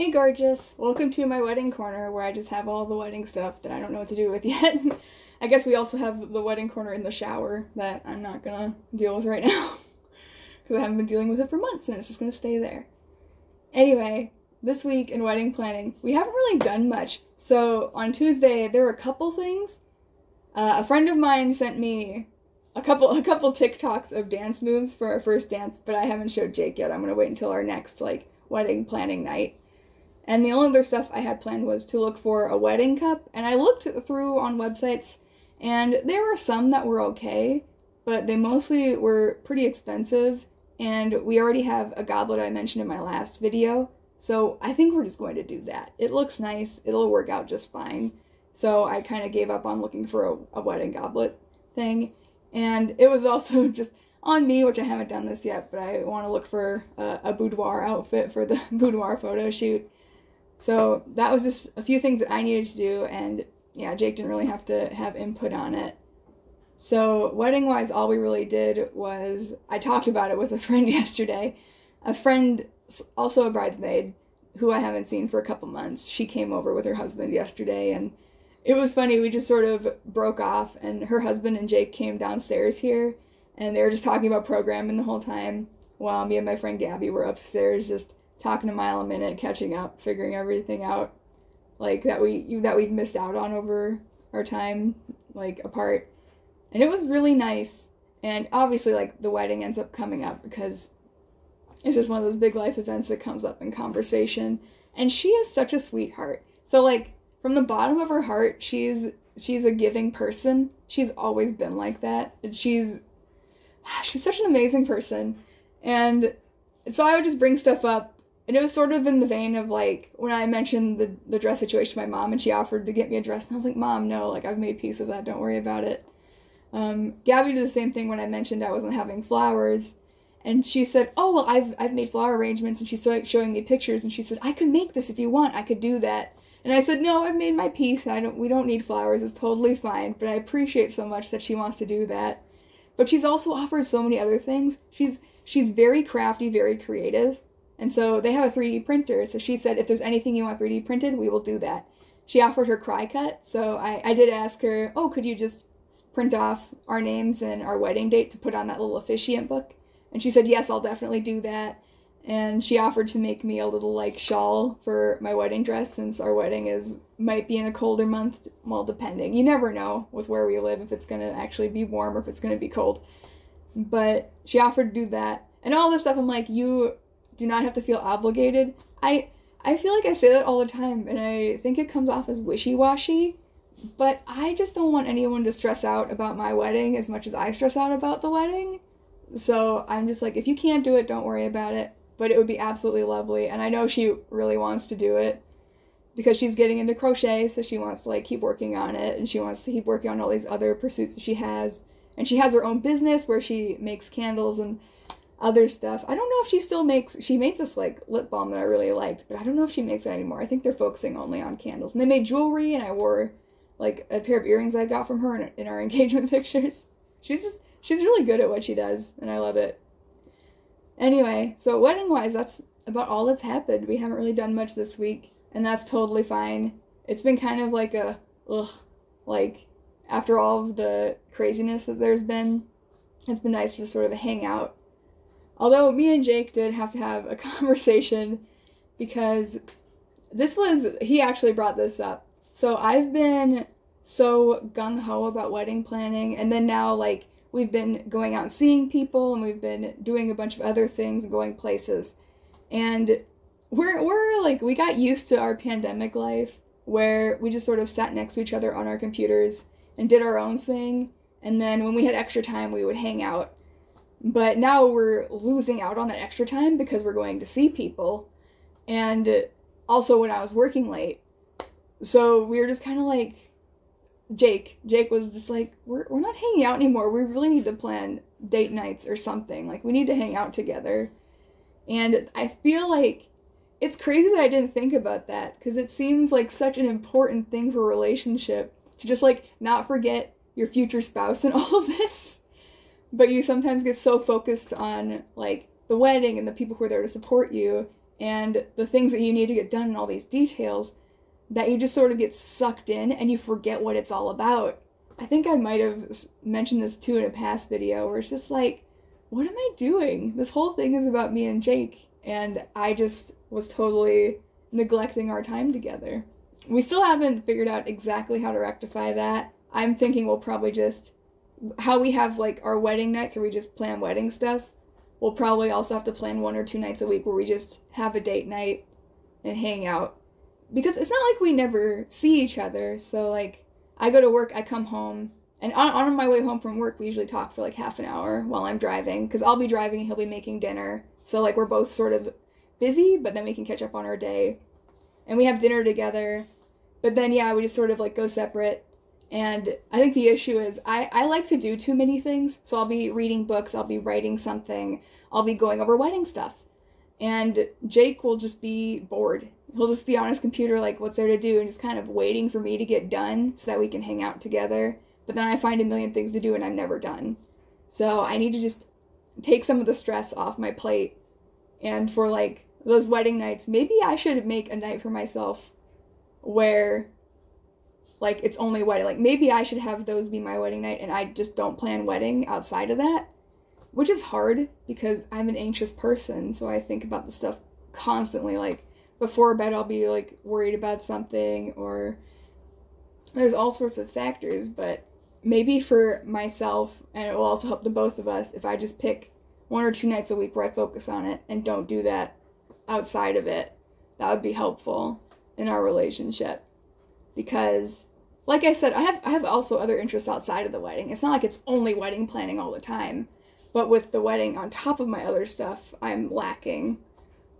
Hey gorgeous! Welcome to my wedding corner where I just have all the wedding stuff that I don't know what to do with yet. I guess we also have the wedding corner in the shower that I'm not gonna deal with right now because I haven't been dealing with it for months and it's just gonna stay there. Anyway, this week in wedding planning, we haven't really done much. So on Tuesday, there were a couple things. Uh, a friend of mine sent me a couple a couple TikToks of dance moves for our first dance, but I haven't showed Jake yet. I'm gonna wait until our next like wedding planning night. And the only other stuff I had planned was to look for a wedding cup, and I looked through on websites, and there were some that were okay, but they mostly were pretty expensive. And we already have a goblet I mentioned in my last video, so I think we're just going to do that. It looks nice, it'll work out just fine. So I kind of gave up on looking for a, a wedding goblet thing. And it was also just on me, which I haven't done this yet, but I want to look for a, a boudoir outfit for the boudoir photo shoot. So that was just a few things that I needed to do, and yeah, Jake didn't really have to have input on it. So, wedding wise, all we really did was I talked about it with a friend yesterday. A friend, also a bridesmaid, who I haven't seen for a couple months, she came over with her husband yesterday, and it was funny. We just sort of broke off, and her husband and Jake came downstairs here, and they were just talking about programming the whole time, while me and my friend Gabby were upstairs just talking a mile a minute, catching up, figuring everything out, like that we that we've missed out on over our time like apart and it was really nice. And obviously, like the wedding ends up coming up because it's just one of those big life events that comes up in conversation. And she is such a sweetheart. So like from the bottom of her heart, she's she's a giving person. She's always been like that. And she's she's such an amazing person. And so I would just bring stuff up and it was sort of in the vein of like when I mentioned the the dress situation to my mom and she offered to get me a dress and I was like, Mom, no, like I've made peace with that, don't worry about it. Um, Gabby did the same thing when I mentioned I wasn't having flowers, and she said, "Oh well, I've I've made flower arrangements," and she's showing me pictures, and she said, "I could make this if you want. I could do that." And I said, "No, I've made my peace. I don't. We don't need flowers. It's totally fine." But I appreciate so much that she wants to do that. But she's also offered so many other things. She's she's very crafty, very creative, and so they have a 3D printer. So she said, "If there's anything you want 3D printed, we will do that." She offered her Cricut. so I I did ask her, "Oh, could you just print off our names and our wedding date to put on that little officiant book. And she said, Yes, I'll definitely do that. And she offered to make me a little like shawl for my wedding dress since our wedding is might be in a colder month. Well, depending. You never know with where we live if it's going to actually be warm or if it's going to be cold. But she offered to do that. And all this stuff, I'm like, you do not have to feel obligated. I I feel like I say that all the time, and I think it comes off as wishy washy. But I just don't want anyone to stress out about my wedding as much as I stress out about the wedding. So I'm just like, if you can't do it, don't worry about it. But it would be absolutely lovely. And I know she really wants to do it because she's getting into crochet, so she wants to like keep working on it and she wants to keep working on all these other pursuits that she has. And she has her own business where she makes candles and other stuff. I don't know if she still makes she made this like lip balm that I really liked, but I don't know if she makes it anymore. I think they're focusing only on candles. And they made jewelry and I wore like a pair of earrings I got from her in, in our engagement pictures. She's just she's really good at what she does, and I love it. Anyway, so wedding wise, that's about all that's happened. We haven't really done much this week, and that's totally fine. It's been kind of like a ugh, like after all of the craziness that there's been, it's been nice to just sort of hang out. Although me and Jake did have to have a conversation because this was he actually brought this up so I've been so gung ho about wedding planning, and then now like we've been going out and seeing people, and we've been doing a bunch of other things going places, and we're we're like we got used to our pandemic life where we just sort of sat next to each other on our computers and did our own thing, and then when we had extra time, we would hang out. But now we're losing out on that extra time because we're going to see people, and also when I was working late so we were just kind of like, Jake. Jake was just like, we're, we're not hanging out anymore. We really need to plan date nights or something. Like, we need to hang out together. And I feel like it's crazy that I didn't think about that because it seems like such an important thing for a relationship to just like not forget your future spouse and all of this. But you sometimes get so focused on like the wedding and the people who are there to support you and the things that you need to get done and all these details that you just sort of get sucked in and you forget what it's all about. I think I might have mentioned this too in a past video where it's just like, what am I doing? This whole thing is about me and Jake, and I just was totally neglecting our time together. We still haven't figured out exactly how to rectify that. I'm thinking we'll probably just how we have like our wedding nights where we just plan wedding stuff. We'll probably also have to plan one or two nights a week where we just have a date night and hang out. Because it's not like we never see each other. So like I go to work, I come home, and on, on my way home from work, we usually talk for like half an hour while I'm driving because I'll be driving and he'll be making dinner. So like we're both sort of busy, but then we can catch up on our day. And we have dinner together. But then yeah, we just sort of like go separate. And I think the issue is I, I like to do too many things. So I'll be reading books, I'll be writing something, I'll be going over wedding stuff. And Jake will just be bored. He'll just be on his computer, like, what's there to do? And just kind of waiting for me to get done so that we can hang out together. But then I find a million things to do and I'm never done. So I need to just take some of the stress off my plate. And for like those wedding nights, maybe I should make a night for myself where like it's only wedding. Like maybe I should have those be my wedding night and I just don't plan wedding outside of that. Which is hard because I'm an anxious person, so I think about the stuff constantly. Like before bed I'll be like worried about something or there's all sorts of factors, but maybe for myself and it will also help the both of us if I just pick one or two nights a week where I focus on it and don't do that outside of it. That would be helpful in our relationship because like I said, I have I have also other interests outside of the wedding. It's not like it's only wedding planning all the time. But with the wedding on top of my other stuff, I'm lacking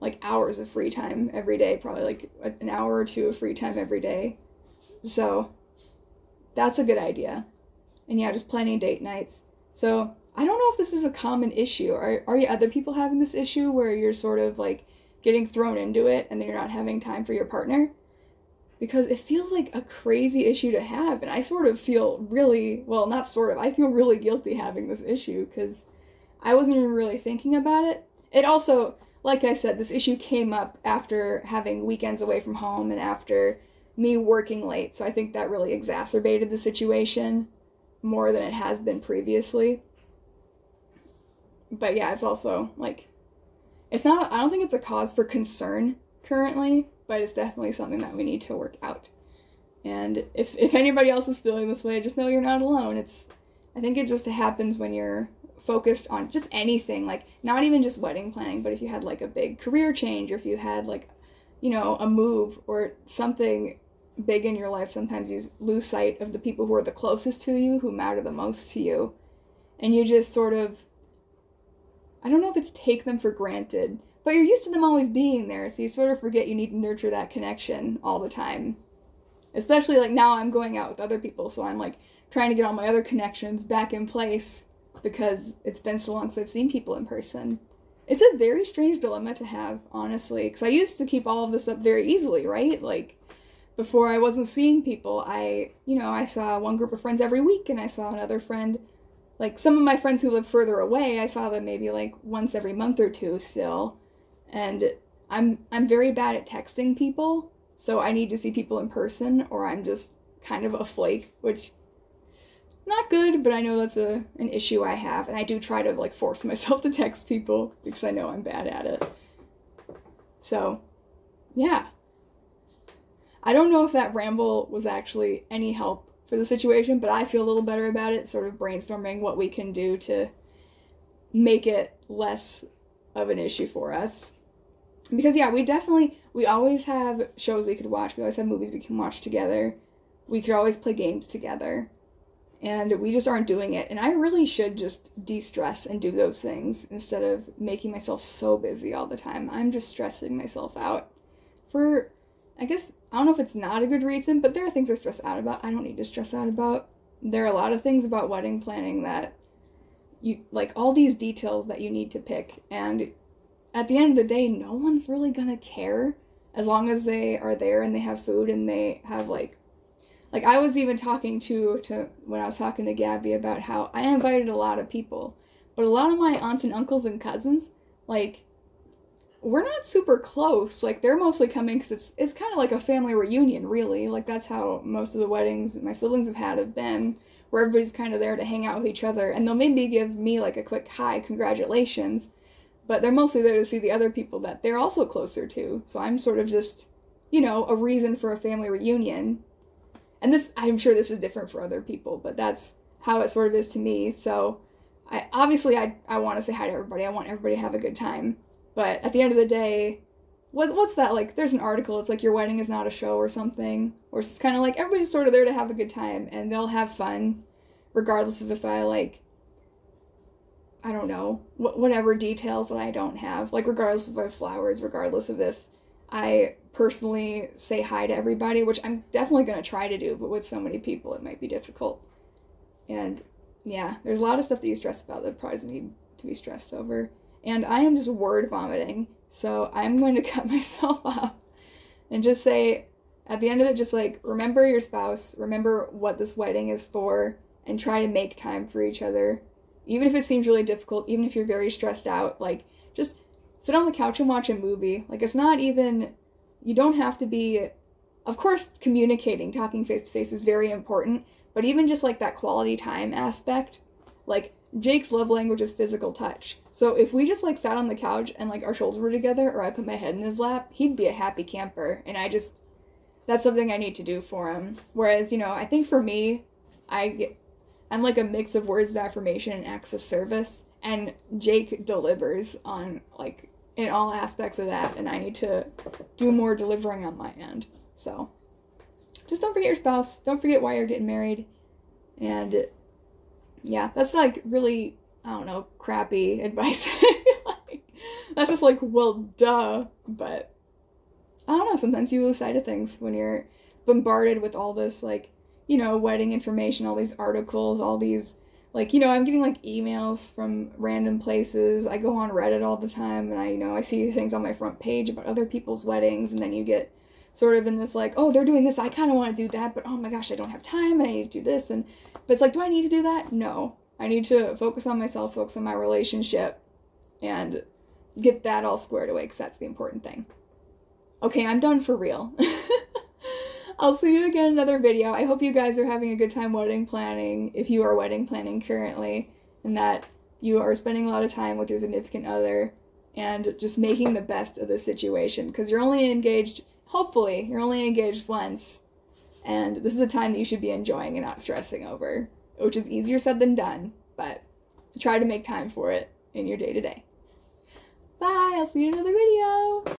like hours of free time every day, probably like an hour or two of free time every day. So that's a good idea. And yeah, just planning date nights. So I don't know if this is a common issue. Are are you other people having this issue where you're sort of like getting thrown into it and then you're not having time for your partner? Because it feels like a crazy issue to have and i sort of feel really well not sort of i feel really guilty having this issue because i wasn't even really thinking about it. It also like i said this issue came up after having weekends away from home and after me working late so i think that really exacerbated the situation more than it has been previously. But yeah it's also like it's not i don't think it's a cause for concern currently but it's definitely something that we need to work out. And if if anybody else is feeling this way, just know you're not alone. It's I think it just happens when you're focused on just anything, like not even just wedding planning, but if you had like a big career change or if you had like you know, a move or something big in your life, sometimes you lose sight of the people who are the closest to you, who matter the most to you. And you just sort of I don't know if it's take them for granted, but you're used to them always being there, so you sort of forget you need to nurture that connection all the time. Especially like now I'm going out with other people, so I'm like trying to get all my other connections back in place because it's been so long since I've seen people in person. It's a very strange dilemma to have, honestly, because I used to keep all of this up very easily, right? Like, before I wasn't seeing people, I, you know, I saw one group of friends every week and I saw another friend. Like, some of my friends who live further away, I saw them maybe like once every month or two still and I'm I'm very bad at texting people, so I need to see people in person or I'm just kind of a flake, which not good, but I know that's a an issue I have and I do try to like force myself to text people because I know I'm bad at it. So, yeah. I don't know if that ramble was actually any help for the situation, but I feel a little better about it, sort of brainstorming what we can do to make it less of an issue for us because yeah, we definitely we always have shows we could watch. We always have movies we can watch together. We could always play games together. And we just aren't doing it. And I really should just de-stress and do those things instead of making myself so busy all the time. I'm just stressing myself out for I guess I don't know if it's not a good reason, but there are things I stress out about. I don't need to stress out about. There are a lot of things about wedding planning that you like all these details that you need to pick and at the end of the day, no one's really gonna care as long as they are there and they have food and they have like like I was even talking to to when I was talking to Gabby about how I invited a lot of people, but a lot of my aunts and uncles and cousins, like we're not super close. Like they're mostly coming because it's it's kind of like a family reunion, really. Like that's how most of the weddings my siblings have had have been, where everybody's kind of there to hang out with each other, and they'll maybe give me like a quick hi, congratulations, but they're mostly there to see the other people that they're also closer to. So I'm sort of just, you know, a reason for a family reunion. And this, I'm sure this is different for other people, but that's how it sort of is to me. So I obviously I I want to say hi to everybody. I want everybody to have a good time. But at the end of the day, what what's that like? There's an article. It's like your wedding is not a show or something, or it's kind of like everybody's sort of there to have a good time and they'll have fun, regardless of if I like. I don't know wh- whatever details that I don't have. Like regardless of have flowers, regardless of if I personally say hi to everybody, which I'm definitely gonna try to do, but with so many people, it might be difficult. And yeah, there's a lot of stuff that you stress about that probably doesn't need to be stressed over. And I am just word vomiting, so I'm going to cut myself off and just say at the end of it, just like remember your spouse, remember what this wedding is for, and try to make time for each other. Even if it seems really difficult, even if you're very stressed out, like just sit on the couch and watch a movie. Like it's not even, you don't have to be, of course, communicating, talking face to face is very important, but even just like that quality time aspect, like Jake's love language is physical touch. So if we just like sat on the couch and like our shoulders were together or I put my head in his lap, he'd be a happy camper. And I just that's something I need to do for him. Whereas, you know, I think for me, I get I'm like a mix of words of affirmation and acts of service. And Jake delivers on like in all aspects of that, and I need to do more delivering on my end. So just don't forget your spouse. Don't forget why you're getting married. And yeah, that's like really, I don't know, crappy advice. like, that's just like, well, duh. But I don't know, sometimes you lose sight of things when you're bombarded with all this, like, you know, wedding information, all these articles, all these, like, you know, I'm getting like emails from random places. I go on Reddit all the time and I, you know, I see things on my front page about other people's weddings and then you get sort of in this like, oh, they're doing this. I kind of want to do that, but oh my gosh, I don't have time. I need to do this. And, but it's like, do I need to do that? No. I need to focus on myself, focus on my relationship, and get that all squared away because that's the important thing. Okay, I'm done for real. I'll see you again in another video. I hope you guys are having a good time wedding planning, if you are wedding planning currently, and that you are spending a lot of time with your significant other and just making the best of the situation because you're only engaged hopefully you're only engaged once and this is a time that you should be enjoying and not stressing over which is easier said than done but try to make time for it in your day to day bye i'll see you in another video